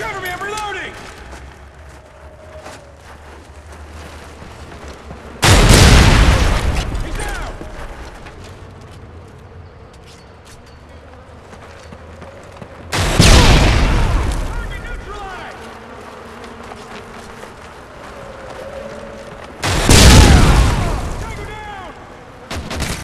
Cover me,